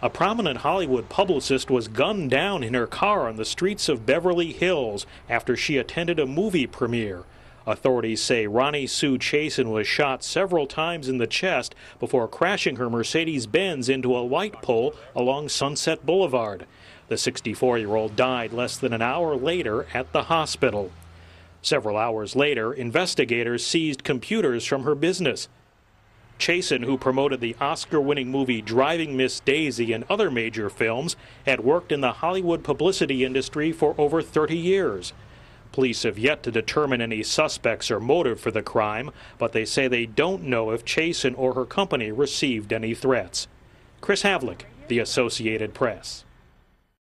A prominent Hollywood publicist was gunned down in her car on the streets of Beverly Hills after she attended a movie premiere. Authorities say Ronni Sue Chasen was shot several times in the chest before crashing her Mercedes Benz into a light pole along Sunset Boulevard. The 64 year old died less than an hour later at the hospital. Several hours later, investigators seized computers from her business. Chasen, who promoted the Oscar winning movie Driving Miss Daisy and other major films, had worked in the Hollywood publicity industry for over 30 years. Police have yet to determine any suspects or motive for the crime, but they say they don't know if Chasen or her company received any threats. Chris Havlick, The Associated Press.